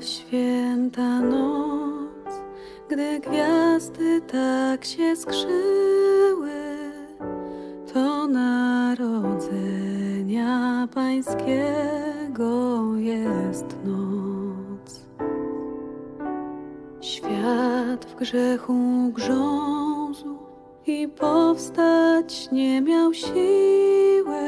święta noc, gdy gwiazdy tak się skrzyły, to narodzenia Pańskiego jest noc. Świat w grzechu grzązł i powstać nie miał siły,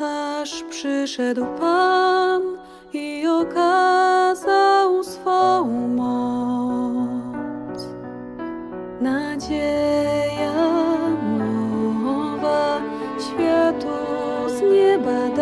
aż przyszedł Pan i okazał moc. Nadzieja nowa światu z nieba dana